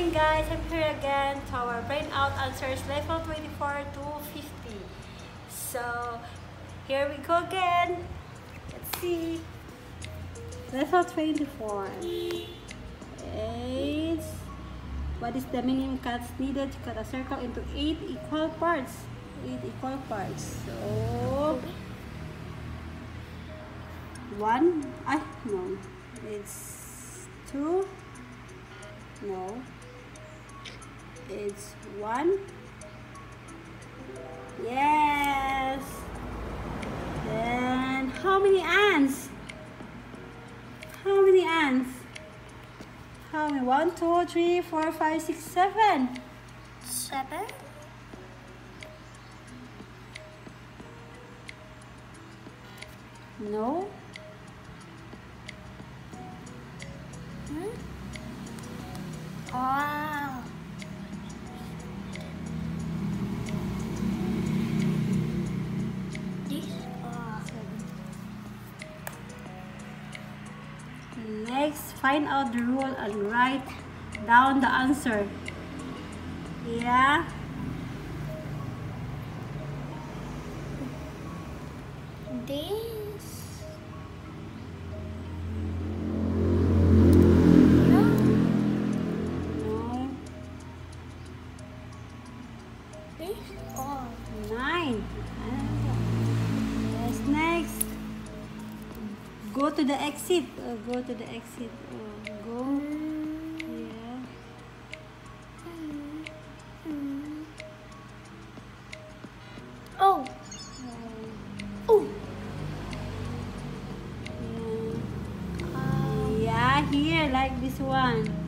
morning guys, I'm here again to our brain out answers level 24 to 50. So here we go again. Let's see. Level 24. Eight. What is the minimum cuts needed to cut a circle into 8 equal parts? 8 equal parts. So 1. I no. It's 2. No. It's one. Yes. Then how many ants? How many ants? How many? One, two, three, four, five, six, seven. Seven. No. Hmm? Wow. Find out the rule and write down the answer. Yeah. this. No. No. This or Nine. Uh, yes, next. Go to the exit. Go to the exit. Uh, go. Yeah. Oh. Oh. yeah. Yeah, here, like this one.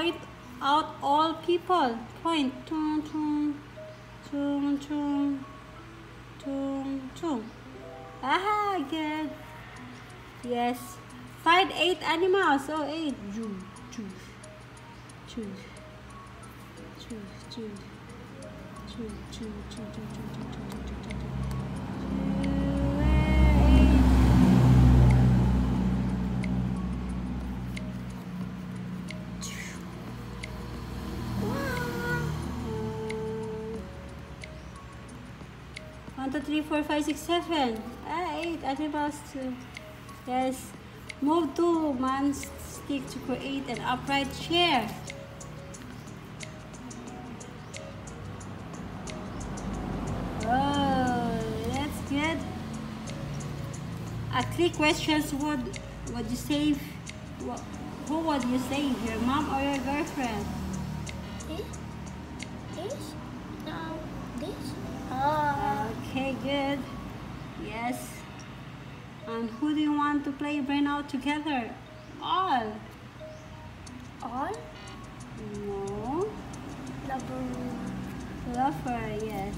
Point out all people. Point. Tung, tung, tung, tung, tung, tung. Ah, good. Yes. Find eight animals. Oh, eight. Choo, choo, choo, choo, choo, choo, choo, choo, choo, choo, 1, I 3, 4, 5, 6, 7, ah, 8, 2. Yes. Move two man's stick to create an upright chair. Oh, that's good. A three questions, What, would you save? What, who would you save? Your mom or your girlfriend? Okay, good. Yes. And who do you want to play Brain Out together? All. All. No. Number. Lover, yes.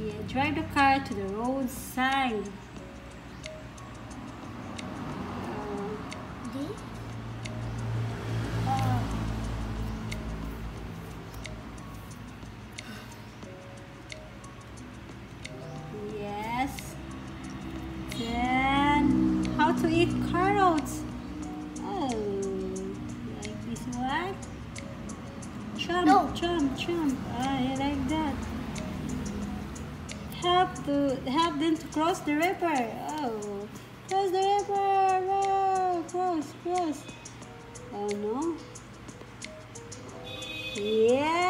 Yeah, drive the car to the roadside. Help to help them to cross the river. Oh, cross the river. Oh, cross, cross. Oh no. Yeah.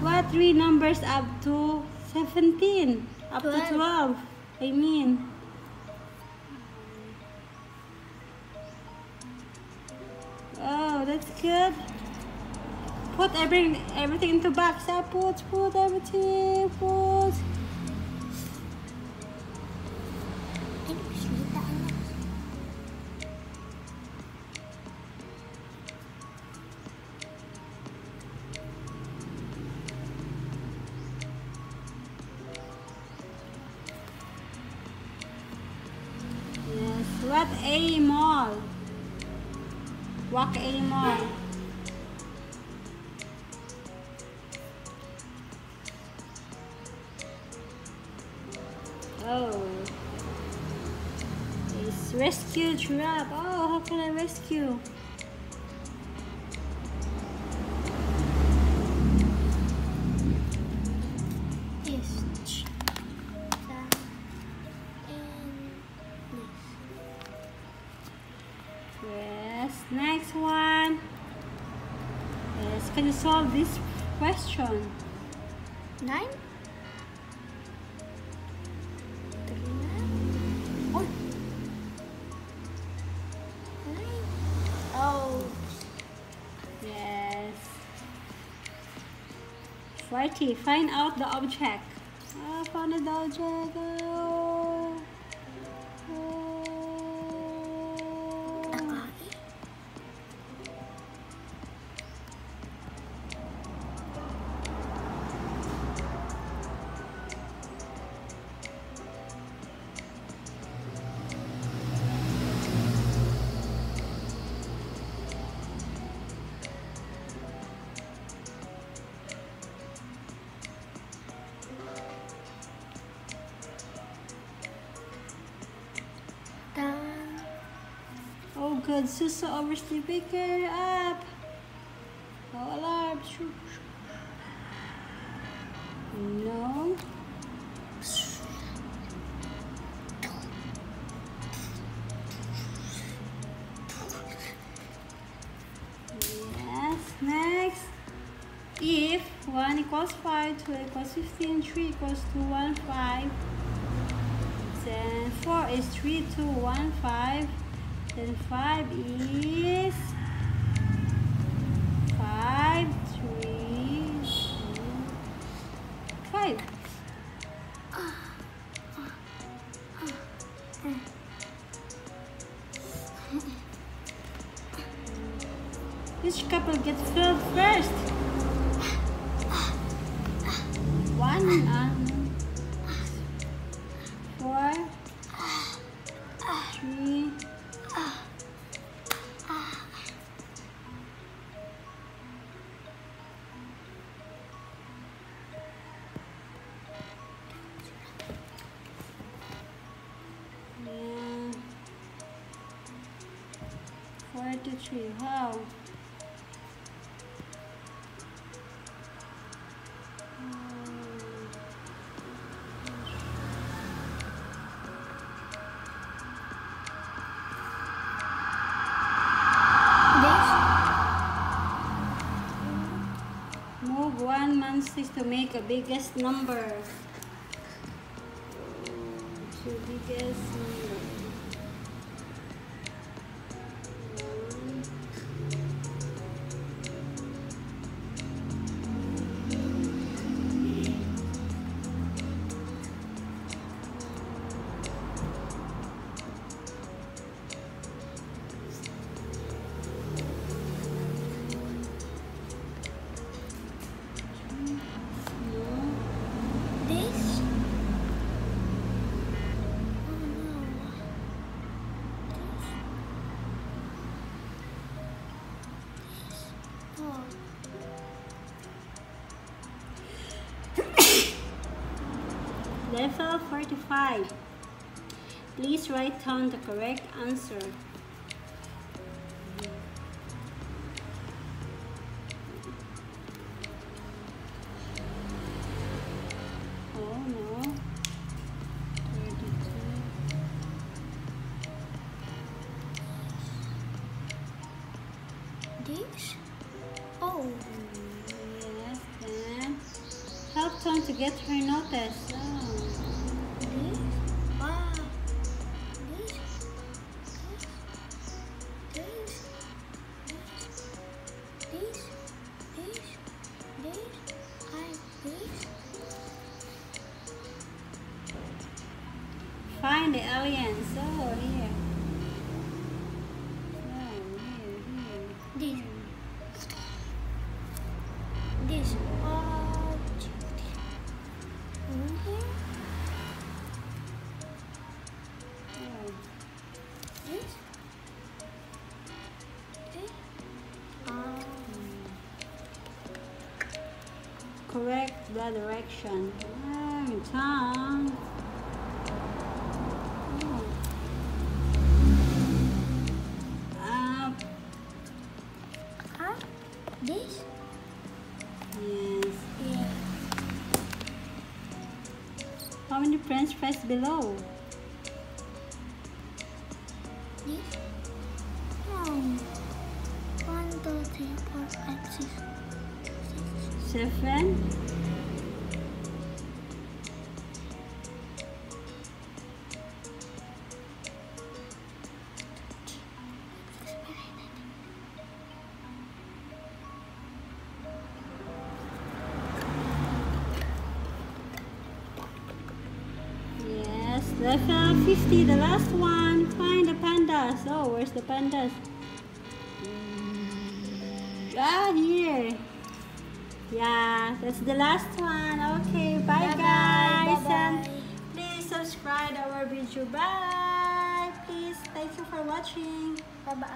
What three numbers up to 17? Up to Twelve. 12. I mean. Oh, that's good. Put every everything into box. I put put everything put. Yes, what a mall. Walk a mall. Rescue giraffe. Oh, how can I rescue? This. That. And this. Yes. Next one. Yes. Can you solve this question? Nine. 40. Find out the object. Found the object. Good. Susa oversleep. Wake her up. Oh, alarm. No. Yes. Next. If 1 equals 5, 2 equals 15, 3 equals 2, 1, 5, then 4 is 3, 2, 1, 5, then 5 is 5, 3, 2, 5. Forty-three. How? This. Move one months to make a biggest number. To biggest number. Level 45. Please write down the correct answer. Oh no. 32. This. Oh. Yes, then help Tom to get her notice. so here. Then here, here. This. This object. In here. And this. Um. Correct the direction. Right, time. French fries below? This. No. Um, one, two, three, four, five, six. Six. Seven. Yes, level 50, the last one. Find the pandas. Oh, where's the pandas? Ah, here. Yeah, that's the last one. Okay, bye, Bye-bye, guys. bye-bye. And please subscribe our video. Bye. Please, thank you for watching. Bye bye.